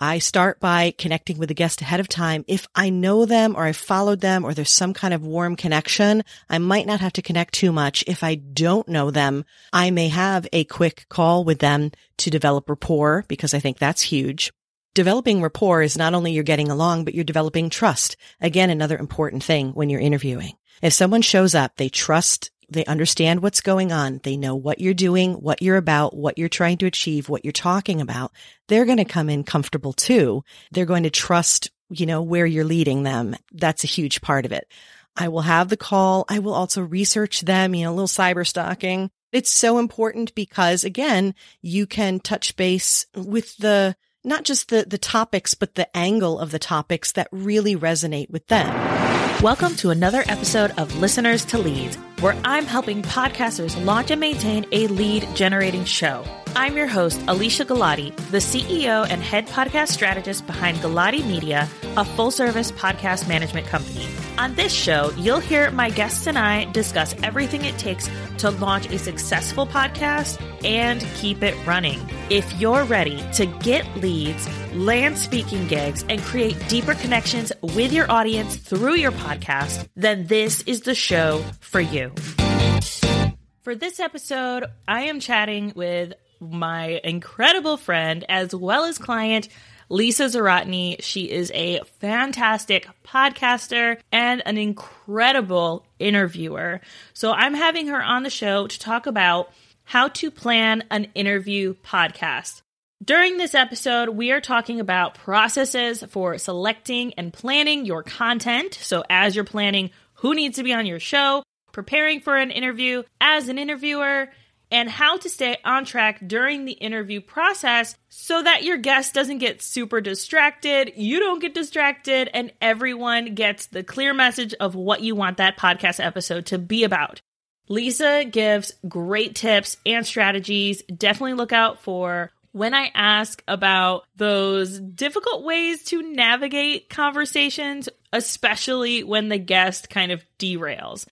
I start by connecting with the guest ahead of time. If I know them or I followed them or there's some kind of warm connection, I might not have to connect too much. If I don't know them, I may have a quick call with them to develop rapport because I think that's huge. Developing rapport is not only you're getting along, but you're developing trust. Again, another important thing when you're interviewing. If someone shows up, they trust they understand what's going on. They know what you're doing, what you're about, what you're trying to achieve, what you're talking about. They're going to come in comfortable too. They're going to trust, you know, where you're leading them. That's a huge part of it. I will have the call. I will also research them, you know, a little cyber stalking. It's so important because again, you can touch base with the, not just the, the topics, but the angle of the topics that really resonate with them. Welcome to another episode of Listeners to Leads, where I'm helping podcasters launch and maintain a lead generating show. I'm your host, Alesia Galati, the CEO and head podcast strategist behind Galati Media, a full service podcast management company. On this show, you'll hear my guests and I discuss everything it takes to launch a successful podcast and keep it running. If you're ready to get leads, land speaking gigs, and create deeper connections with your audience through your podcast, then this is the show for you. For this episode, I am chatting with my incredible friend as well as client, Lisa Zawrotny. She is a fantastic podcaster and an incredible interviewer. So I'm having her on the show to talk about how to plan an interview podcast. During this episode, we are talking about processes for selecting and planning your content. So, as you're planning who needs to be on your show, preparing for an interview as an interviewer, and how to stay on track during the interview process so that your guest doesn't get super distracted, you don't get distracted, and everyone gets the clear message of what you want that podcast episode to be about. Lisa gives great tips and strategies. Definitely look out for when I ask about those difficult ways to navigate conversations, especially when the guest kind of derails.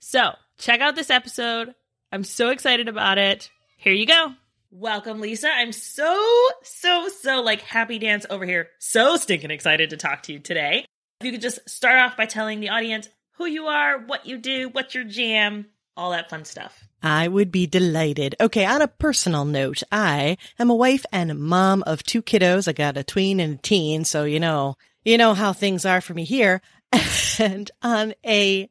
So, check out this episode. I'm so excited about it. Here you go. Welcome, Lisa. I'm so, so, so like happy dance over here. So stinking excited to talk to you today. If you could just start off by telling the audience who you are, what you do, what's your jam, all that fun stuff. I would be delighted. Okay, on a personal note, I am a wife and mom of two kiddos. I got a tween and a teen, so you know, you know how things are for me here. And on a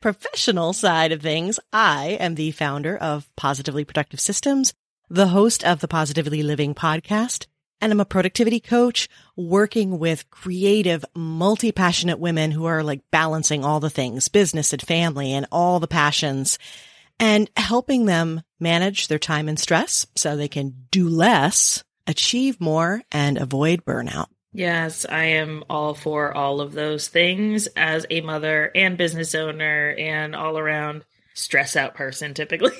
professional side of things, I am the founder of Positively Productive Systems, the host of the Positively Living podcast, and I'm a productivity coach working with creative, multi-passionate women who are like balancing all the things, business and family and all the passions and helping them manage their time and stress so they can do less, achieve more and avoid burnout. Yes, I am all for all of those things as a mother and business owner and all around stress out person typically.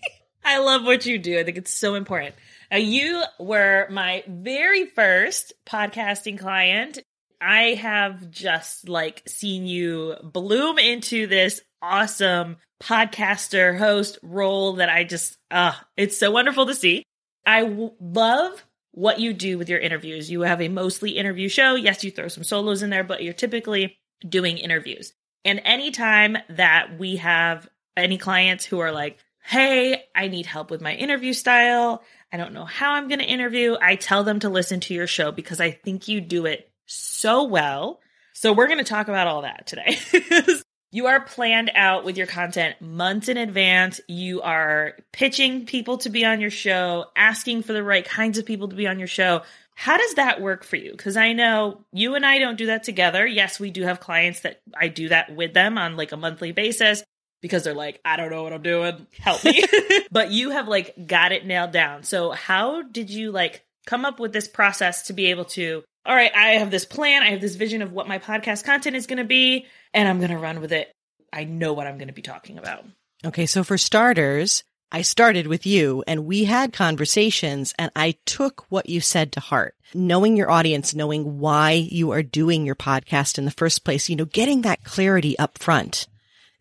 I love what you do. I think it's so important. Now, you were my very first podcasting client. I have just like seen you bloom into this awesome podcaster host role that I just, uh, it's so wonderful to see. I w- love what you do with your interviews. You have a mostly interview show. Yes, you throw some solos in there, but you're typically doing interviews. And anytime that we have any clients who are like, Hey, I need help with my interview style. I don't know how I'm going to interview. I tell them to listen to your show because I think you do it so well. So we're going to talk about all that today. You are planned out with your content months in advance. You are pitching people to be on your show, asking for the right kinds of people to be on your show. How does that work for you? Because I know you and I don't do that together. Yes, we do have clients that I do that with them on like a monthly basis because they're like, I don't know what I'm doing. Help me. but you have like got it nailed down. So, how did you like come up with this process to be able to all right, I have this plan, I have this vision of what my podcast content is going to be, and I'm going to run with it. I know what I'm going to be talking about. Okay, so for starters, I started with you and we had conversations and I took what you said to heart. Knowing your audience, knowing why you are doing your podcast in the first place, you know, getting that clarity up front.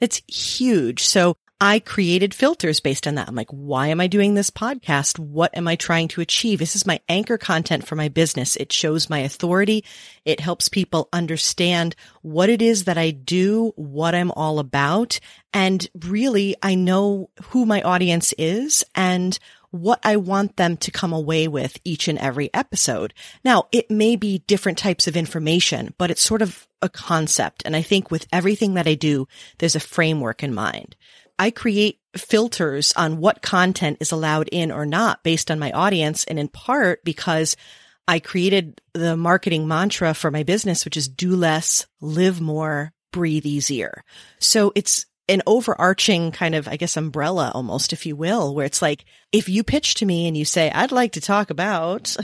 It's huge. So I created filters based on that. I'm like, why am I doing this podcast? What am I trying to achieve? This is my anchor content for my business. It shows my authority. It helps people understand what it is that I do, what I'm all about. And really, I know who my audience is and what I want them to come away with each and every episode. Now, it may be different types of information, but it's sort of a concept. And I think with everything that I do, there's a framework in mind. I create filters on what content is allowed in or not based on my audience. And in part because I created the marketing mantra for my business, which is do less, live more, breathe easier. So it's an overarching kind of, I guess, umbrella almost, if you will, where it's like, if you pitch to me and you say, I'd like to talk about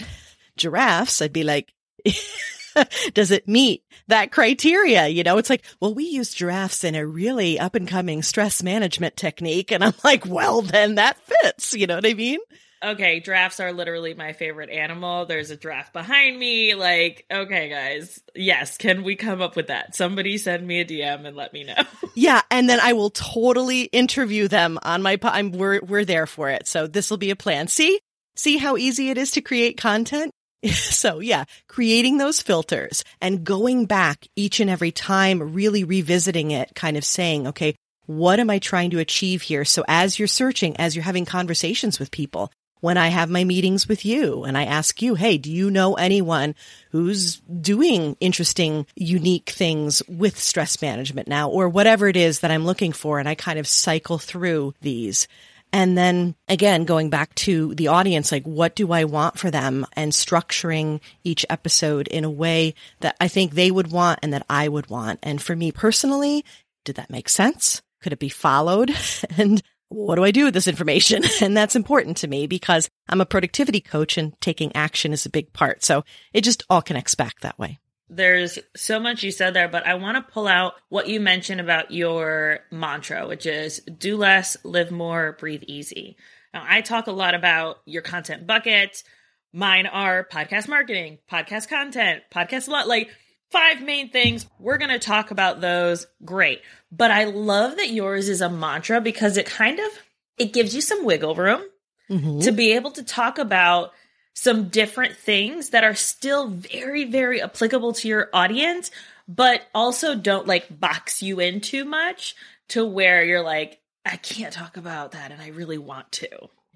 giraffes, I'd be like, does it meet that criteria? You know, it's like, well, we use giraffes in a really up and coming stress management technique. And I'm like, well, then that fits. You know what I mean? Okay, giraffes are literally my favorite animal. There's a giraffe behind me. Like, okay, guys, yes, can we come up with that? Somebody send me a DM and let me know. yeah, and then I will totally interview them on my. Po- I'm we're we're there for it. So this will be a plan. See, see how easy it is to create content. so yeah, creating those filters and going back each and every time, really revisiting it, kind of saying, okay, what am I trying to achieve here? So as you're searching, as you're having conversations with people, when I have my meetings with you and I ask you, Hey, do you know anyone who's doing interesting, unique things with stress management now or whatever it is that I'm looking for? And I kind of cycle through these. And then again, going back to the audience, like what do I want for them and structuring each episode in a way that I think they would want and that I would want. And for me personally, did that make sense? Could it be followed? and what do I do with this information? And that's important to me because I'm a productivity coach and taking action is a big part. So it just all connects back that way. There's so much you said there, but I want to pull out what you mentioned about your mantra, which is do less, live more, breathe easy. Now, I talk a lot about your content bucket. Mine are podcast marketing, podcast content, podcast a lot, like five main things. We're going to talk about those. Great. But I love that yours is a mantra because it kind of it gives you some wiggle room mm-hmm. to be able to talk about some different things that are still very, very applicable to your audience, but also don't like box you in too much to where you're like, I can't talk about that and I really want to.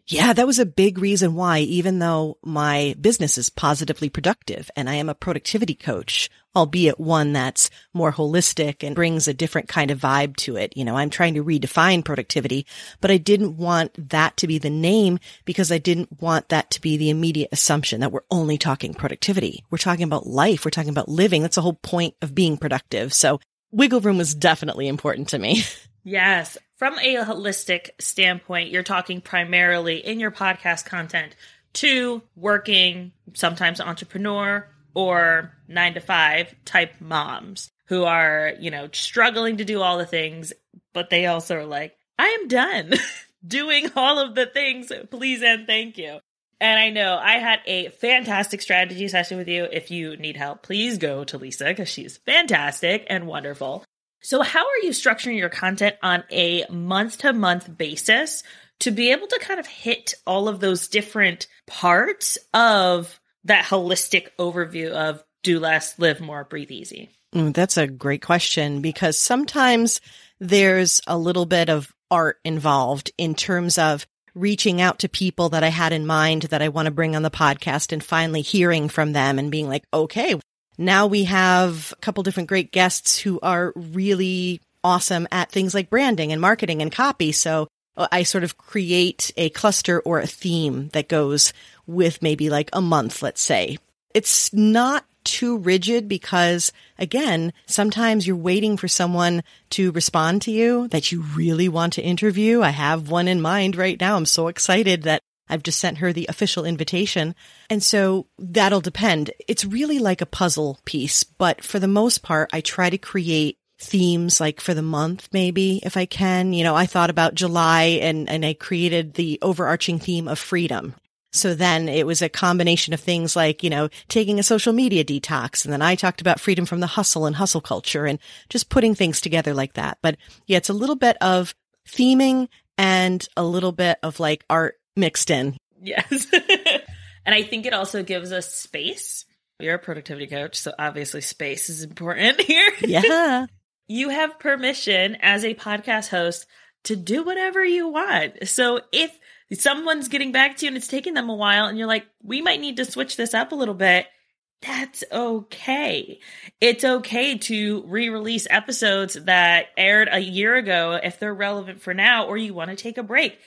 Yeah, that was a big reason why, even though my business is positively productive and I am a productivity coach, albeit one that's more holistic and brings a different kind of vibe to it. You know, I'm trying to redefine productivity, but I didn't want that to be the name because I didn't want that to be the immediate assumption that we're only talking productivity. We're talking about life. We're talking about living. That's the whole point of being productive. So wiggle room was definitely important to me. Yes. From a holistic standpoint, you're talking primarily in your podcast content to working, sometimes entrepreneur or nine to five type moms who are, you know, struggling to do all the things, but they also are like, I am done doing all of the things. Please and thank you. And I know I had a fantastic strategy session with you. If you need help, please go to Lisa because she's fantastic and wonderful. So, how are you structuring your content on a month to month basis to be able to kind of hit all of those different parts of that holistic overview of do less, live more, breathe easy? Mm, that's a great question because sometimes there's a little bit of art involved in terms of reaching out to people that I had in mind that I want to bring on the podcast and finally hearing from them and being like, okay, now we have a couple different great guests who are really awesome at things like branding and marketing and copy. So uh, I sort of create a cluster or a theme that goes with maybe like a month, let's say. It's not too rigid because again, sometimes you're waiting for someone to respond to you that you really want to interview. I have one in mind right now. I'm so excited that I've just sent her the official invitation. And so that'll depend. It's really like a puzzle piece, but for the most part, I try to create themes like for the month, maybe if I can. You know, I thought about July and, and I created the overarching theme of freedom. So then it was a combination of things like, you know, taking a social media detox. And then I talked about freedom from the hustle and hustle culture and just putting things together like that. But yeah, it's a little bit of theming and a little bit of like art mixed in. Yes. and I think it also gives us space. You're a productivity coach, so obviously space is important here. Yeah. you have permission as a podcast host to do whatever you want. So if someone's getting back to you and it's taking them a while and you're like, we might need to switch this up a little bit, that's okay. It's okay to re release episodes that aired a year ago if they're relevant for now, or you want to take a break.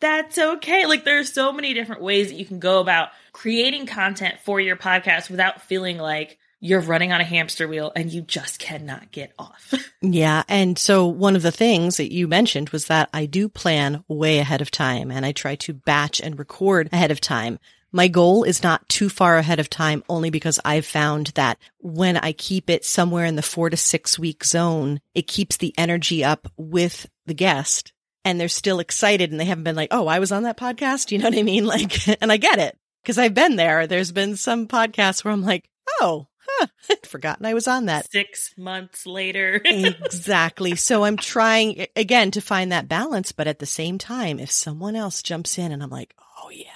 That's okay. Like, there's so many different ways that you can go about creating content for your podcast without feeling like you're running on a hamster wheel and you just cannot get off. yeah. And so one of the things that you mentioned was that I do plan way ahead of time and I try to batch and record ahead of time. My goal is not too far ahead of time only because I've found that when I keep it somewhere in the four to six week zone, it keeps the energy up with the guest and they're still excited and they haven't been like, Oh, I was on that podcast. You know what I mean? Like, and I get it because I've been there. There's been some podcasts where I'm like, Oh, huh, I'd forgotten I was on that. Six months later. exactly. So I'm trying again to find that balance, but at the same time, if someone else jumps in and I'm like, Oh yeah,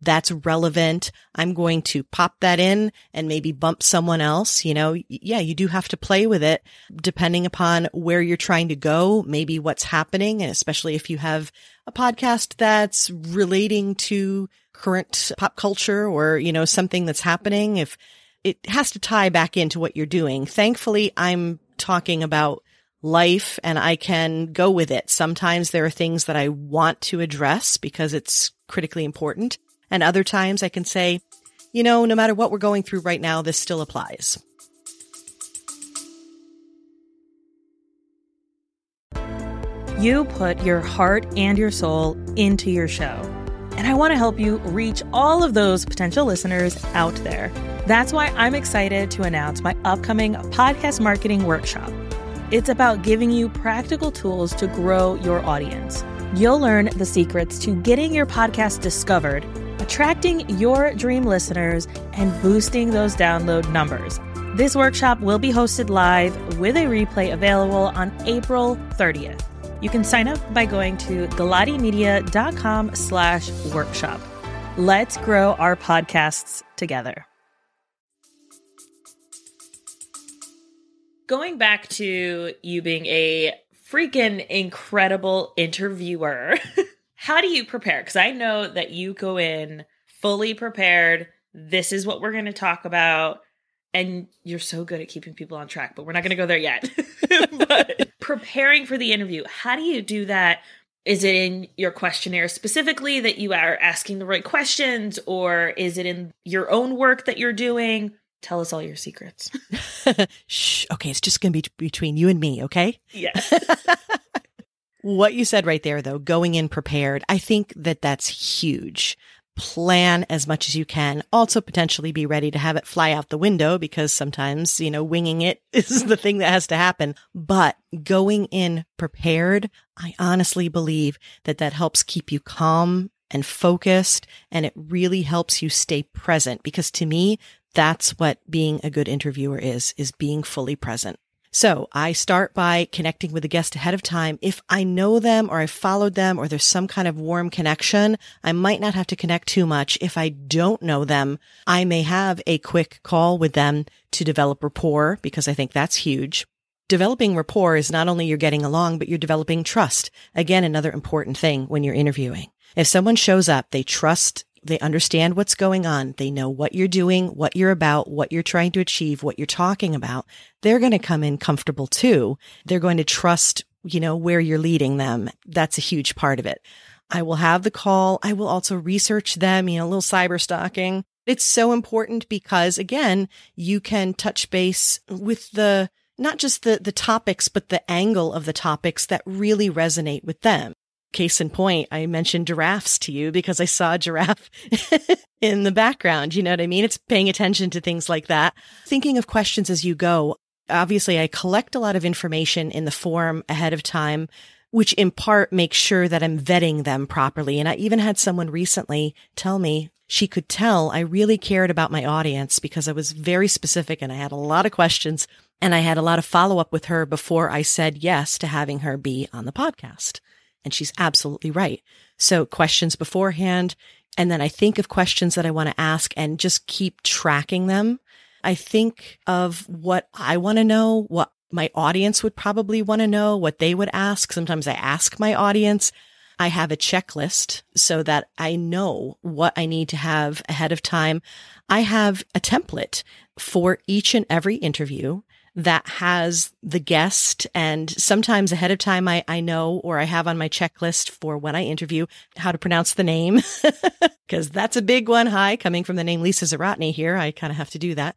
that's relevant. I'm going to pop that in and maybe bump someone else. You know, yeah, you do have to play with it depending upon where you're trying to go, maybe what's happening. And especially if you have a podcast that's relating to current pop culture or, you know, something that's happening. If it has to tie back into what you're doing. Thankfully, I'm talking about life and I can go with it. Sometimes there are things that I want to address because it's critically important. And other times I can say, you know, no matter what we're going through right now, this still applies. You put your heart and your soul into your show. And I want to help you reach all of those potential listeners out there. That's why I'm excited to announce my upcoming podcast marketing workshop. It's about giving you practical tools to grow your audience. You'll learn the secrets to getting your podcast discovered attracting your dream listeners, and boosting those download numbers. This workshop will be hosted live with a replay available on April 30th. You can sign up by going to galatimedia.com slash workshop. Let's grow our podcasts together. Going back to you being a freaking incredible interviewer. How do you prepare? Because I know that you go in fully prepared. This is what we're going to talk about. And you're so good at keeping people on track, but we're not going to go there yet. but preparing for the interview, how do you do that? Is it in your questionnaire specifically that you are asking the right questions, or is it in your own work that you're doing? Tell us all your secrets. Shh. Okay, it's just going to be between you and me, okay? Yes. What you said right there, though, going in prepared, I think that that's huge. Plan as much as you can. Also, potentially be ready to have it fly out the window because sometimes, you know, winging it is the thing that has to happen. But going in prepared, I honestly believe that that helps keep you calm and focused and it really helps you stay present because to me, that's what being a good interviewer is, is being fully present. So I start by connecting with the guest ahead of time. If I know them or I followed them or there's some kind of warm connection, I might not have to connect too much. If I don't know them, I may have a quick call with them to develop rapport because I think that's huge. Developing rapport is not only you're getting along, but you're developing trust. Again, another important thing when you're interviewing. If someone shows up, they trust they understand what's going on. They know what you're doing, what you're about, what you're trying to achieve, what you're talking about. They're going to come in comfortable too. They're going to trust, you know, where you're leading them. That's a huge part of it. I will have the call. I will also research them, you know, a little cyber stalking. It's so important because again, you can touch base with the, not just the, the topics, but the angle of the topics that really resonate with them. Case in point, I mentioned giraffes to you because I saw a giraffe in the background. You know what I mean? It's paying attention to things like that. Thinking of questions as you go. Obviously, I collect a lot of information in the form ahead of time, which in part makes sure that I'm vetting them properly. And I even had someone recently tell me she could tell I really cared about my audience because I was very specific and I had a lot of questions and I had a lot of follow up with her before I said yes to having her be on the podcast. And she's absolutely right. So questions beforehand. And then I think of questions that I want to ask and just keep tracking them. I think of what I want to know, what my audience would probably want to know, what they would ask. Sometimes I ask my audience. I have a checklist so that I know what I need to have ahead of time. I have a template for each and every interview that has the guest and sometimes ahead of time I, I know or I have on my checklist for when I interview how to pronounce the name because that's a big one. Hi, coming from the name Lisa Zawrotny here. I kind of have to do that.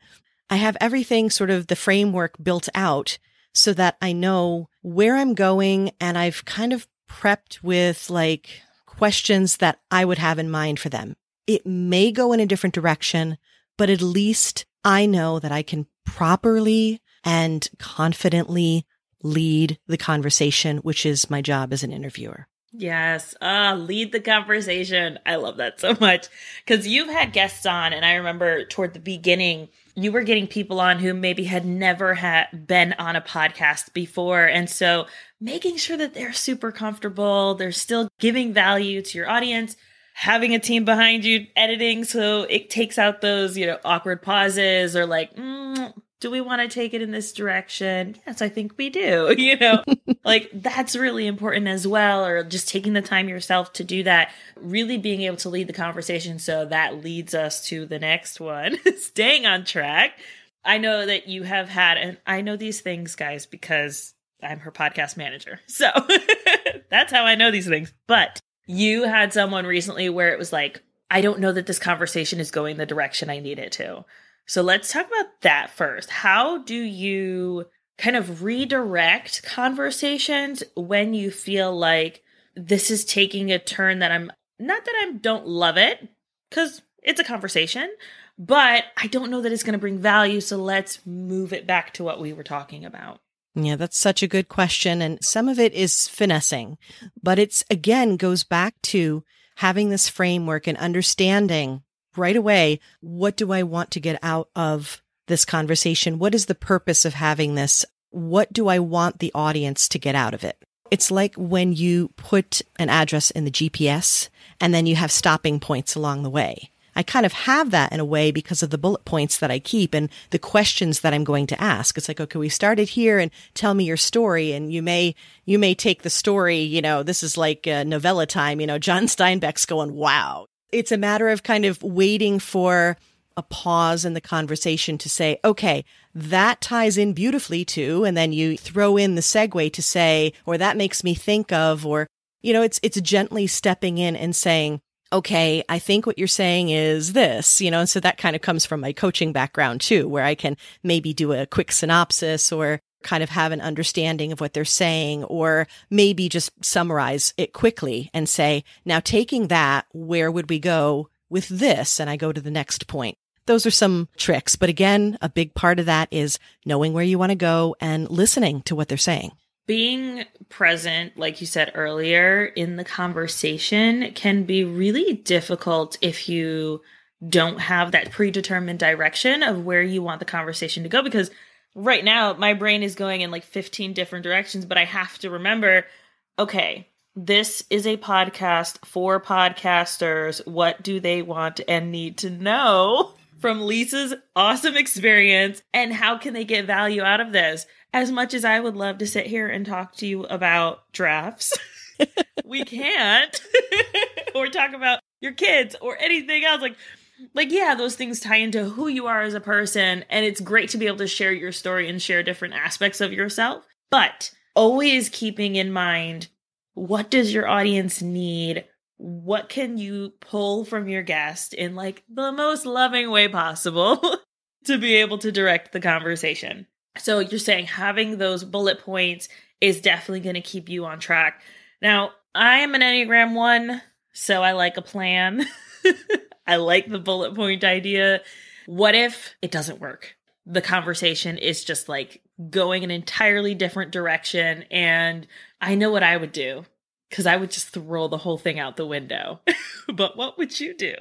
I have everything sort of the framework built out so that I know where I'm going and I've kind of prepped with like questions that I would have in mind for them. It may go in a different direction, but at least I know that I can properly and confidently lead the conversation, which is my job as an interviewer. Yes. Uh, lead the conversation. I love that so much because you've had guests on, and I remember toward the beginning, you were getting people on who maybe had never had been on a podcast before. And so making sure that they're super comfortable, they're still giving value to your audience, having a team behind you editing so it takes out those, you know, awkward pauses or like, mm, do we want to take it in this direction? Yes, I think we do. You know, like that's really important as well. Or just taking the time yourself to do that, really being able to lead the conversation. So that leads us to the next one staying on track. I know that you have had, and I know these things, guys, because I'm her podcast manager. So that's how I know these things. But you had someone recently where it was like, I don't know that this conversation is going the direction I need it to. So let's talk about that first. How do you kind of redirect conversations when you feel like this is taking a turn that I'm not that I don't love it cuz it's a conversation, but I don't know that it's going to bring value, so let's move it back to what we were talking about. Yeah, that's such a good question. And some of it is finessing, but it's again goes back to having this framework and understanding right away, what do I want to get out of this conversation? What is the purpose of having this? What do I want the audience to get out of it? It's like when you put an address in the GPS and then you have stopping points along the way. I kind of have that in a way because of the bullet points that I keep and the questions that I'm going to ask. It's like, okay, we started here and tell me your story. And you may, you may take the story, you know, this is like uh, novella time, you know, John Steinbeck's going, wow, it's a matter of kind of waiting for a pause in the conversation to say, okay, that ties in beautifully to, and then you throw in the segue to say, or that makes me think of, or, you know, it's, it's gently stepping in and saying, okay, I think what you're saying is this, you know, and so that kind of comes from my coaching background too, where I can maybe do a quick synopsis or kind of have an understanding of what they're saying or maybe just summarize it quickly and say, now taking that, where would we go with this? And I go to the next point. Those are some tricks. But again, a big part of that is knowing where you want to go and listening to what they're saying. Being present, like you said earlier, in the conversation can be really difficult if you don't have that predetermined direction of where you want the conversation to go because right now my brain is going in like 15 different directions, but I have to remember okay, this is a podcast for podcasters. What do they want and need to know from Lisa's awesome experience? And how can they get value out of this? As much as I would love to sit here and talk to you about drafts, we can't. or talk about your kids or anything else. Like, like yeah those things tie into who you are as a person and it's great to be able to share your story and share different aspects of yourself but always keeping in mind what does your audience need? What can you pull from your guest in like the most loving way possible to be able to direct the conversation? So you're saying having those bullet points is definitely going to keep you on track. Now i am an enneagram 1 so i like a plan I like the bullet point idea. What if it doesn't work? The conversation is just like going an entirely different direction. And I know what I would do because I would just throw the whole thing out the window. but what would you do?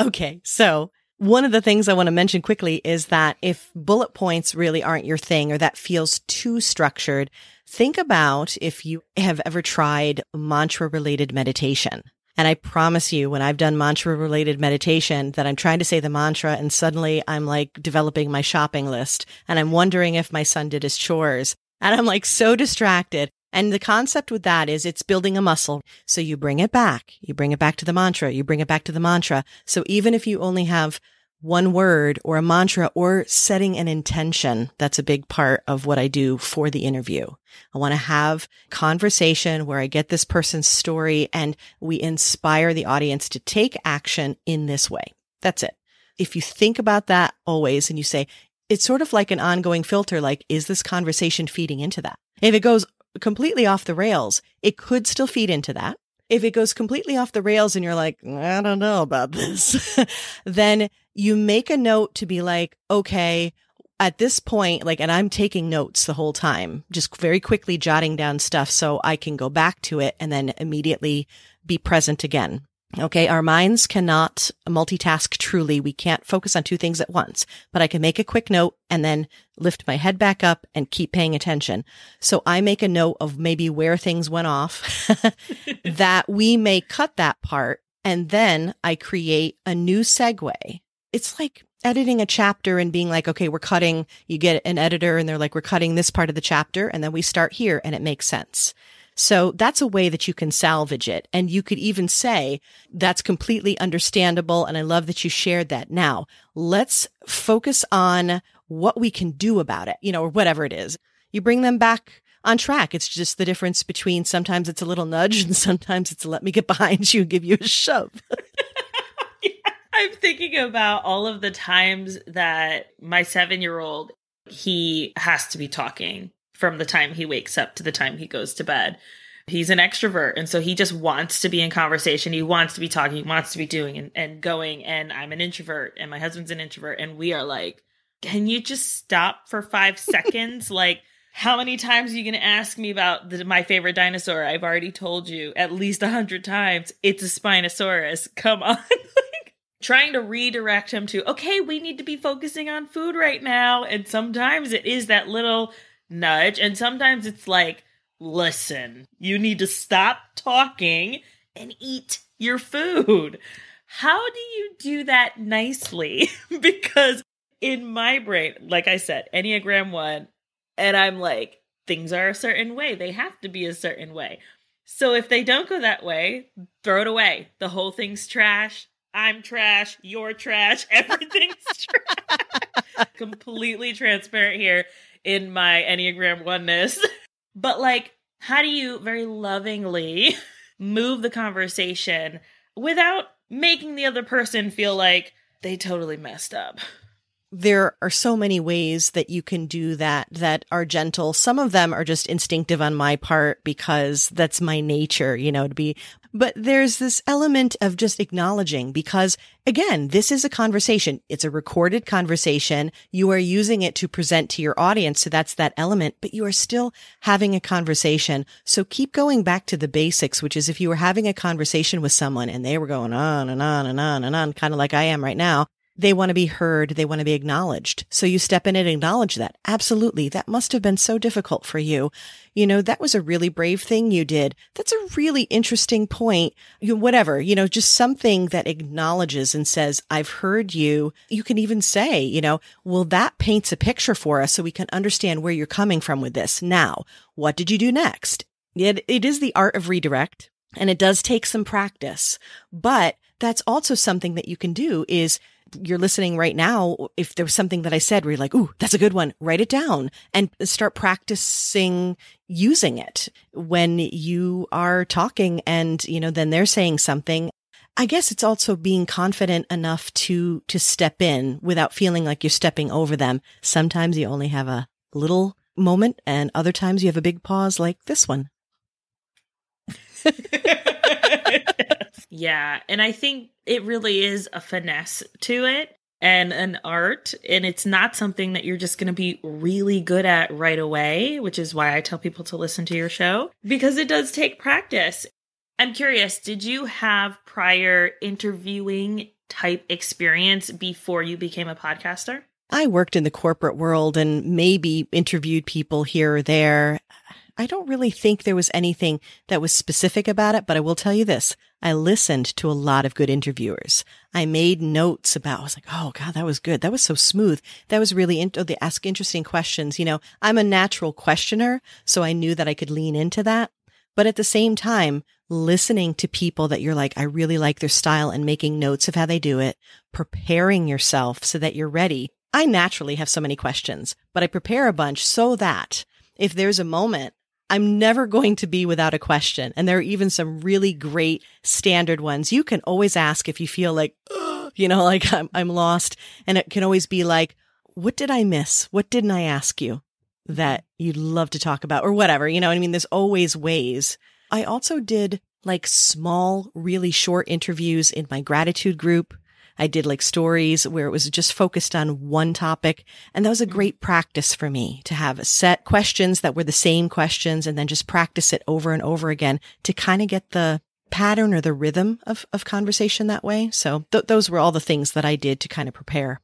Okay. So One of the things I want to mention quickly is that if bullet points really aren't your thing or that feels too structured, think about if you have ever tried mantra related meditation. And I promise you, when I've done mantra related meditation, that I'm trying to say the mantra and suddenly I'm like developing my shopping list and I'm wondering if my son did his chores and I'm like so distracted. And the concept with that is it's building a muscle. So you bring it back. You bring it back to the mantra. You bring it back to the mantra. So even if you only have one word or a mantra or setting an intention. That's a big part of what I do for the interview. I want to have conversation where I get this person's story and we inspire the audience to take action in this way. That's it. If you think about that always and you say, it's sort of like an ongoing filter, like, is this conversation feeding into that? If it goes completely off the rails, it could still feed into that. If it goes completely off the rails and you're like, I don't know about this, then you make a note to be like, okay, at this point, like, and I'm taking notes the whole time, just very quickly jotting down stuff so I can go back to it and then immediately be present again. Okay. Our minds cannot multitask truly. We can't focus on two things at once, but I can make a quick note and then lift my head back up and keep paying attention. So I make a note of maybe where things went off that we may cut that part. And then I create a new segue. It's like editing a chapter and being like, okay, we're cutting, you get an editor and they're like, we're cutting this part of the chapter. And then we start here and it makes sense. So that's a way that you can salvage it. And you could even say that's completely understandable. And I love that you shared that. Now let's focus on what we can do about it, you know, or whatever it is. You bring them back on track. It's just the difference between sometimes it's a little nudge and sometimes it's let me get behind you and give you a shove. yeah, I'm thinking about all of the times that my seven year old, he has to be talking from the time he wakes up to the time he goes to bed. He's an extrovert. And so he just wants to be in conversation. He wants to be talking. He wants to be doing and, and going. And I'm an introvert and my husband's an introvert. And we are like, can you just stop for five seconds? Like, how many times are you going to ask me about the, my favorite dinosaur? I've already told you at least a hundred times. It's a Spinosaurus. Come on. like, trying to redirect him to, okay, we need to be focusing on food right now. And sometimes it is that little nudge. And sometimes it's like, listen, you need to stop talking and eat your food. How do you do that nicely? because in my brain, like I said, Enneagram 1, and I'm like, things are a certain way. They have to be a certain way. So if they don't go that way, throw it away. The whole thing's trash. I'm trash. You're trash. Everything's trash. Completely transparent here in my Enneagram oneness. but like, how do you very lovingly move the conversation without making the other person feel like they totally messed up? There are so many ways that you can do that that are gentle. Some of them are just instinctive on my part because that's my nature, you know, to be, but there's this element of just acknowledging because again, this is a conversation. It's a recorded conversation. You are using it to present to your audience. So that's that element, but you are still having a conversation. So keep going back to the basics, which is if you were having a conversation with someone and they were going on and on and on and on, kind of like I am right now they want to be heard. They want to be acknowledged. So you step in and acknowledge that. Absolutely. That must have been so difficult for you. You know, that was a really brave thing you did. That's a really interesting point. You whatever, you know, just something that acknowledges and says, I've heard you. You can even say, you know, well, that paints a picture for us so we can understand where you're coming from with this. Now, what did you do next? It, it is the art of redirect and it does take some practice, but that's also something that you can do is you're listening right now, if there was something that I said where you're like, ooh, that's a good one, write it down and start practicing using it when you are talking and, you know, then they're saying something. I guess it's also being confident enough to, to step in without feeling like you're stepping over them. Sometimes you only have a little moment and other times you have a big pause like this one. yeah. And I think it really is a finesse to it and an art. And it's not something that you're just going to be really good at right away, which is why I tell people to listen to your show because it does take practice. I'm curious, did you have prior interviewing type experience before you became a podcaster? I worked in the corporate world and maybe interviewed people here or there. I don't really think there was anything that was specific about it, but I will tell you this. I listened to a lot of good interviewers. I made notes about, I was like, oh God, that was good. That was so smooth. That was really, in- oh, ask interesting questions. You know, I'm a natural questioner, so I knew that I could lean into that. But at the same time, listening to people that you're like, I really like their style and making notes of how they do it, preparing yourself so that you're ready. I naturally have so many questions, but I prepare a bunch so that if there's a moment I'm never going to be without a question. And there are even some really great standard ones. You can always ask if you feel like, you know, like I'm, I'm lost. And it can always be like, what did I miss? What didn't I ask you that you'd love to talk about or whatever? You know what I mean? There's always ways. I also did like small, really short interviews in my gratitude group I did like stories where it was just focused on one topic. And that was a mm-hmm. great practice for me to have a set questions that were the same questions and then just practice it over and over again to kind of get the pattern or the rhythm of, of conversation that way. So th- those were all the things that I did to kind of prepare.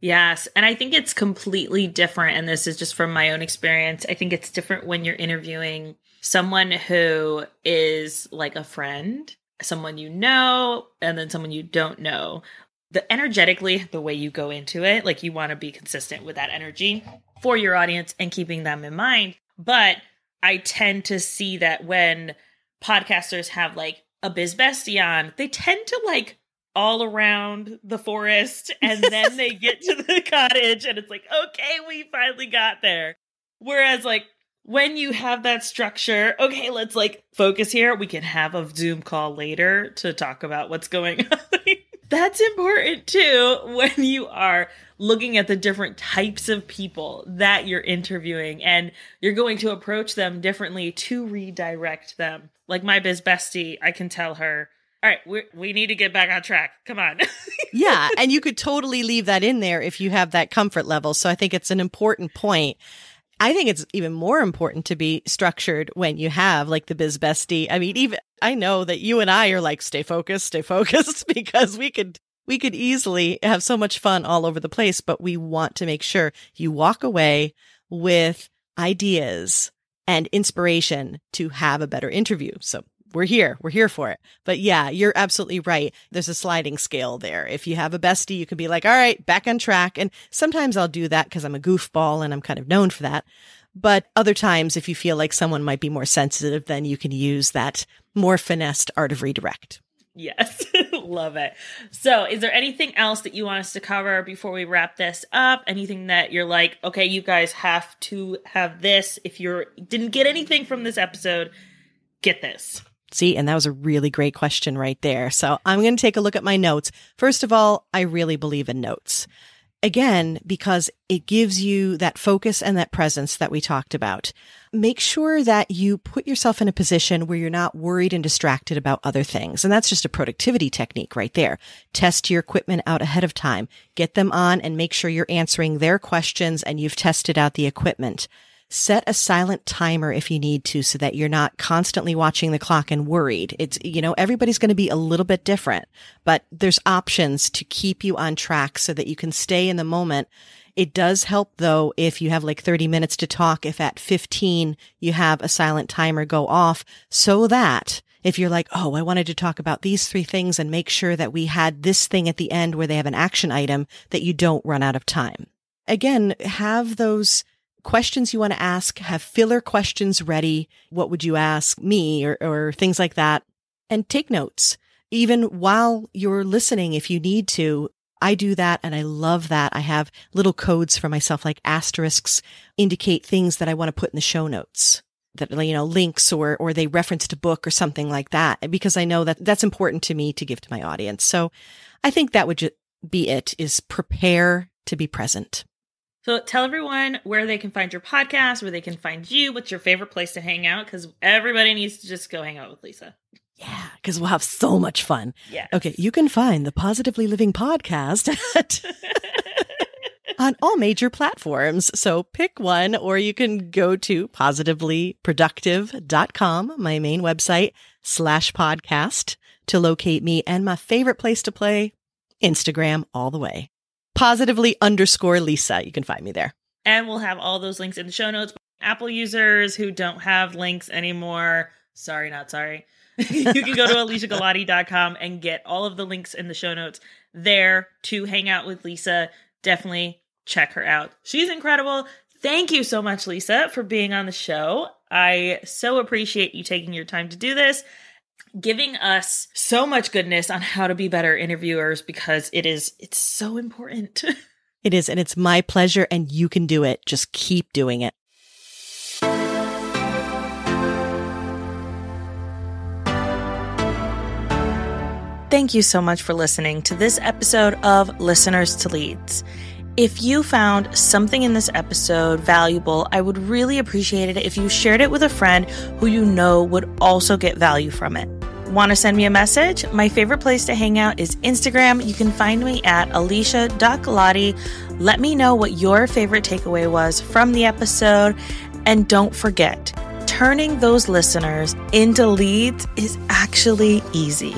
Yes. And I think it's completely different. And this is just from my own experience. I think it's different when you're interviewing someone who is like a friend someone you know and then someone you don't know. The energetically, the way you go into it, like you want to be consistent with that energy for your audience and keeping them in mind. But I tend to see that when podcasters have like a biz bestie on, they tend to like all around the forest and then they get to the cottage and it's like, okay, we finally got there. Whereas like when you have that structure, okay, let's like focus here. We can have a Zoom call later to talk about what's going on. That's important too when you are looking at the different types of people that you're interviewing and you're going to approach them differently to redirect them. Like my biz bestie, I can tell her, all right, we we need to get back on track. Come on. yeah, and you could totally leave that in there if you have that comfort level. So I think it's an important point I think it's even more important to be structured when you have like the biz bestie. I mean, even I know that you and I are like, stay focused, stay focused, because we could, we could easily have so much fun all over the place, but we want to make sure you walk away with ideas and inspiration to have a better interview. So we're here. We're here for it. But yeah, you're absolutely right. There's a sliding scale there. If you have a bestie, you can be like, all right, back on track. And sometimes I'll do that because I'm a goofball and I'm kind of known for that. But other times, if you feel like someone might be more sensitive, then you can use that more finessed art of redirect. Yes, love it. So, is there anything else that you want us to cover before we wrap this up? Anything that you're like, okay, you guys have to have this. If you didn't get anything from this episode, get this. See, and that was a really great question right there. So I'm going to take a look at my notes. First of all, I really believe in notes. Again, because it gives you that focus and that presence that we talked about. Make sure that you put yourself in a position where you're not worried and distracted about other things. And that's just a productivity technique right there. Test your equipment out ahead of time. Get them on and make sure you're answering their questions and you've tested out the equipment set a silent timer if you need to so that you're not constantly watching the clock and worried. It's, you know, everybody's going to be a little bit different, but there's options to keep you on track so that you can stay in the moment. It does help though if you have like 30 minutes to talk, if at 15 you have a silent timer go off so that if you're like, oh, I wanted to talk about these three things and make sure that we had this thing at the end where they have an action item that you don't run out of time. Again, have those questions you want to ask, have filler questions ready. What would you ask me or, or things like that? And take notes. Even while you're listening, if you need to, I do that and I love that. I have little codes for myself, like asterisks indicate things that I want to put in the show notes that, you know, links or, or they referenced a book or something like that, because I know that that's important to me to give to my audience. So I think that would just be it is prepare to be present. So tell everyone where they can find your podcast, where they can find you, what's your favorite place to hang out, because everybody needs to just go hang out with Lisa. Yeah, because we'll have so much fun. Yeah. Okay, you can find the Positively Living podcast at on all major platforms. So pick one, or you can go to positivelyproductive.com, my main website, slash podcast to locate me. And my favorite place to play Instagram all the way. Positively underscore Lisa. You can find me there. And we'll have all those links in the show notes. Apple users who don't have links anymore, sorry, not sorry. you can go to alesiagalati.com and get all of the links in the show notes there to hang out with Lisa. Definitely check her out. She's incredible. Thank you so much, Lisa, for being on the show. I so appreciate you taking your time to do this, giving us so much goodness on how to be better interviewers because it is it's so important. it is and it's my pleasure and you can do it. Just keep doing it. Thank you so much for listening to this episode of Listeners to Leads. If you found something in this episode valuable, I would really appreciate it if you shared it with a friend who you know would also get value from it. Want to send me a message? My favorite place to hang out is Instagram. You can find me at alesia.galati. Let me know what your favorite takeaway was from the episode. And don't forget, turning those listeners into leads is actually easy.